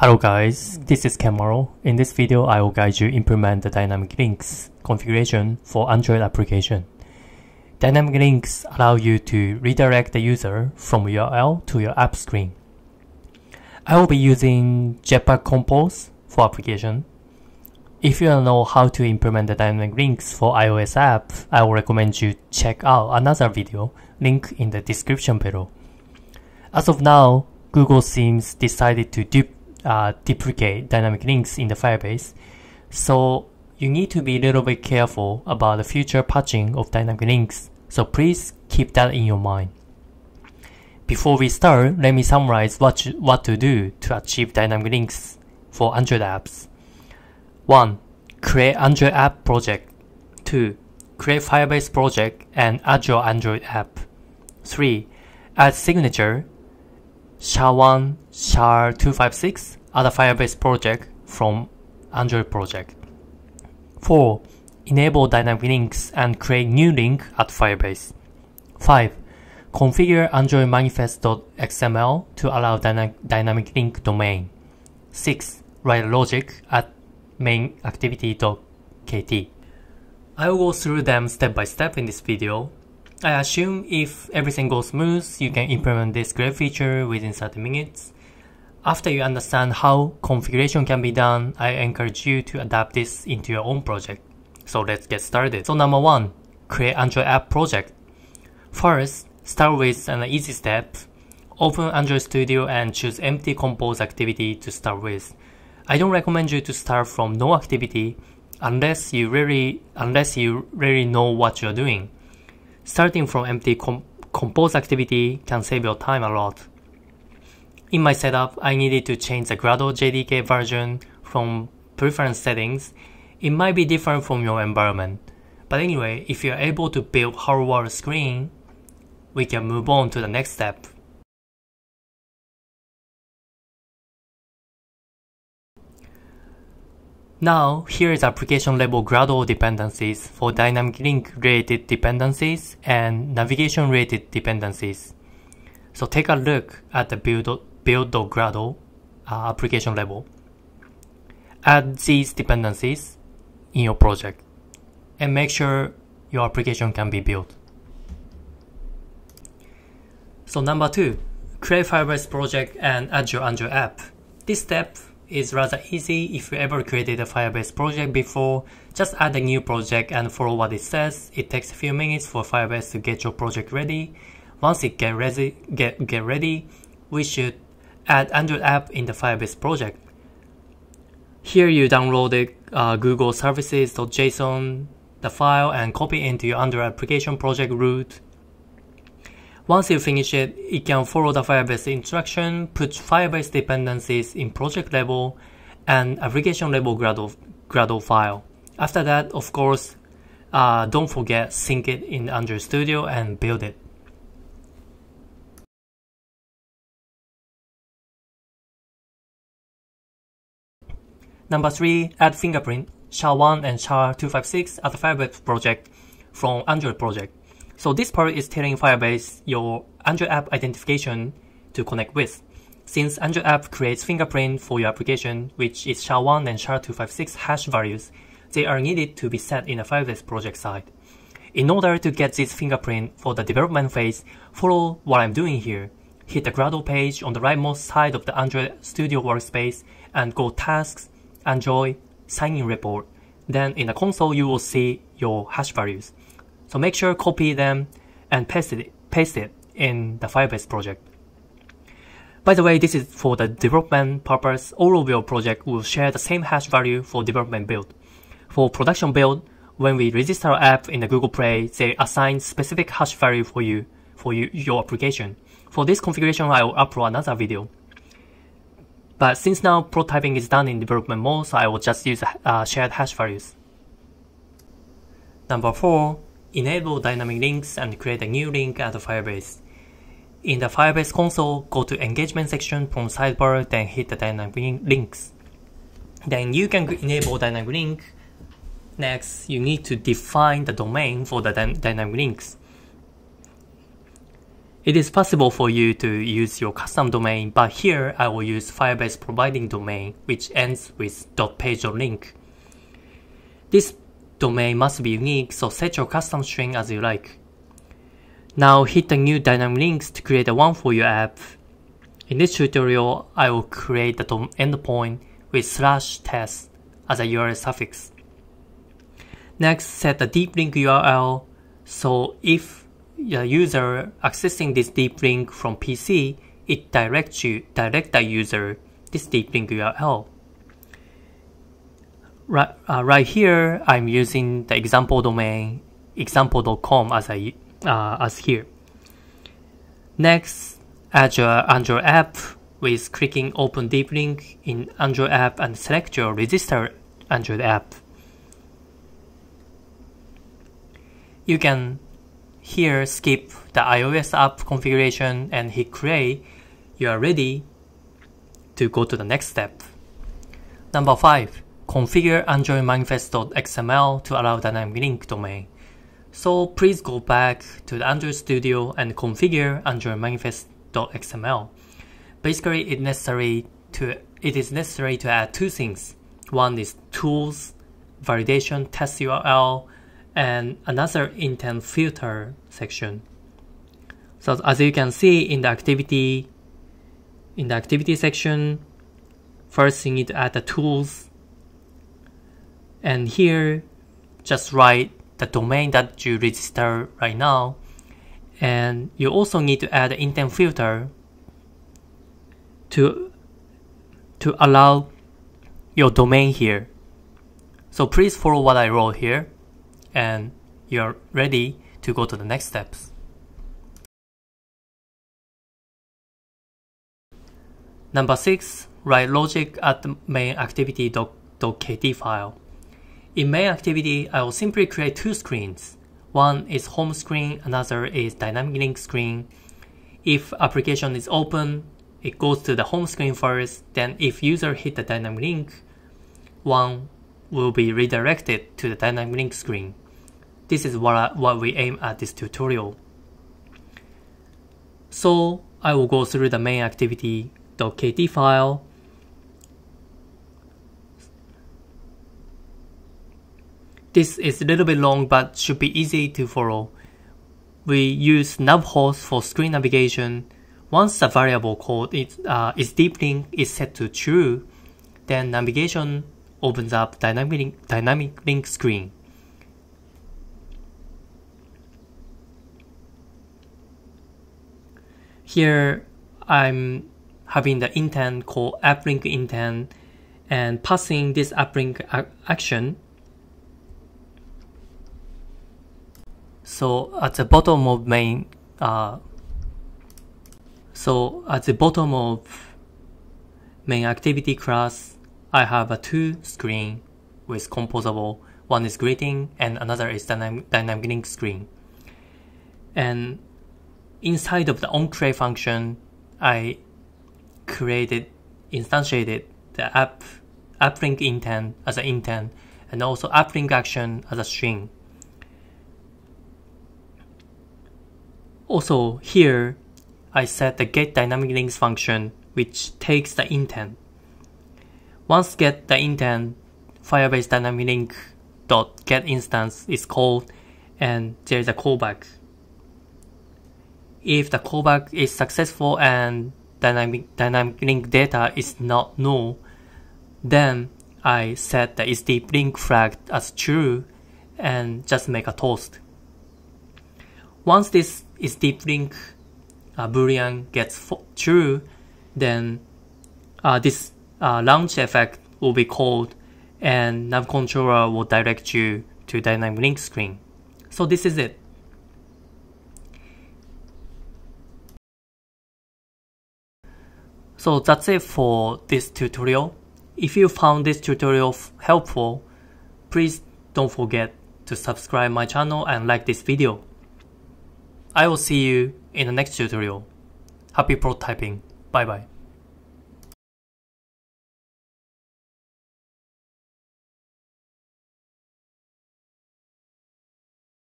Hello guys, this is Kenmaro. In this video, I will guide you implement the dynamic links configuration for Android application. Dynamic links allow you to redirect the user from URL to your app screen. I will be using Jetpack Compose for application. If you don't know how to implement the dynamic links for iOS app, I will recommend you check out another video, link in the description below. As of now, Google seems decided to dupe uh, duplicate dynamic links in the Firebase. So you need to be a little bit careful about the future patching of dynamic links. So please keep that in your mind. Before we start, let me summarize what, you, what to do to achieve dynamic links for Android apps. 1. Create Android app project. 2. Create Firebase project and add your Android app. 3. Add signature SHA-1, SHA-256 other Firebase project from Android project. 4. Enable dynamic links and create new link at Firebase. 5. Configure Android manifest.xml to allow dyna dynamic link domain. 6. Write logic at main activity.kt. I will go through them step by step in this video I assume if everything goes smooth, you can implement this great feature within 30 minutes. After you understand how configuration can be done, I encourage you to adapt this into your own project. So let's get started. So number one, create Android app project. First, start with an easy step. Open Android Studio and choose empty compose activity to start with. I don't recommend you to start from no activity unless you really unless you really know what you're doing. Starting from empty com compose activity can save your time a lot. In my setup, I needed to change the Gradle JDK version from preference settings. It might be different from your environment. But anyway, if you're able to build hardware screen, we can move on to the next step. Now, here is application level Gradle dependencies for dynamic link related dependencies and navigation related dependencies. So take a look at the build, build.gradle uh, application level. Add these dependencies in your project and make sure your application can be built. So number two, create Firebase project and add your Android app. This step is rather easy if you ever created a Firebase project before. Just add a new project and follow what it says. It takes a few minutes for Firebase to get your project ready. Once it get get, get ready, we should add Android app in the Firebase project. Here you download the uh, Google services.json, the file and copy into your Android application project root. Once you finish it, you can follow the Firebase instruction, put Firebase dependencies in project level and application level Gradle, Gradle file. After that, of course, uh, don't forget sync it in Android Studio and build it. Number 3, add fingerprint, SHA-1 and SHA-256 as a Firebase project from Android project. So this part is telling Firebase your Android app identification to connect with. Since Android app creates fingerprint for your application, which is SHA-1 and SHA-256 hash values, they are needed to be set in a Firebase project side. In order to get this fingerprint for the development phase, follow what I'm doing here. Hit the Gradle page on the rightmost side of the Android Studio workspace and go Tasks, Android, signingReport. Then in the console, you will see your hash values. So make sure copy them and paste it, paste it in the Firebase project. By the way, this is for the development purpose. All of your project will share the same hash value for development build. For production build, when we register our app in the Google Play, they assign specific hash value for you, for you, your application. For this configuration, I will upload another video. But since now prototyping is done in development mode, so I will just use uh, shared hash values. Number 4. Enable dynamic links and create a new link at Firebase. In the Firebase console, go to engagement section from sidebar, then hit the dynamic links. Then you can enable dynamic link. Next, you need to define the domain for the dynamic links. It is possible for you to use your custom domain, but here I will use Firebase providing domain, which ends with .page or link. This domain must be unique, so set your custom string as you like. Now hit the new dynamic links to create a one for your app. In this tutorial, I will create the endpoint with slash test as a URL suffix. Next, set the deep link URL. So if the user accessing this deep link from PC, it directs you direct the user this deep link URL. Right, uh, right here, I'm using the example domain example.com as I uh, as here. Next, add your Android app with clicking Open Deep Link in Android app and select your registered Android app. You can here skip the iOS app configuration and hit create. You are ready to go to the next step. Number 5. Configure Android manifest.xml to allow dynamic link domain. So please go back to the Android Studio and configure Android manifest.xml. Basically, it necessary to it is necessary to add two things. One is tools, validation, test URL, and another intent filter section. So as you can see in the activity, in the activity section, first you need to add the tools. And here, just write the domain that you register right now. And you also need to add the intent filter to, to allow your domain here. So please follow what I wrote here and you're ready to go to the next steps. Number 6. Write logic at the main activity.kt file. In main activity, I will simply create two screens. One is home screen, another is dynamic link screen. If application is open, it goes to the home screen first, then if user hit the dynamic link, one will be redirected to the dynamic link screen. This is what, I, what we aim at this tutorial. So I will go through the main activity.kt file. This is a little bit long but should be easy to follow. We use navhost for screen navigation. Once the variable code is, uh, is deep link is set to true, then navigation opens up dynamic, dynamic link screen. Here I'm having the intent called applink intent and passing this applink action. So at the bottom of main, uh, so at the bottom of main activity class, I have a two screen with composable. One is greeting and another is dynamic, dynamic link screen. And inside of the onCreate function, I created, instantiated the app, applink intent as an intent, and also applink action as a string. Also here, I set the get dynamic links function, which takes the intent. Once get the intent, Firebase dynamic link dot get instance is called, and there is a callback if the callback is successful and dynamic, dynamic link data is not null, then I set the isDeep link flag as true and just make a toast. Once this isDeep link uh, boolean gets true, then uh, this uh, launch effect will be called and nav controller will direct you to dynamic link screen. So this is it. So that's it for this tutorial. If you found this tutorial helpful, please don't forget to subscribe my channel and like this video. I will see you in the next tutorial. Happy prototyping. Bye bye.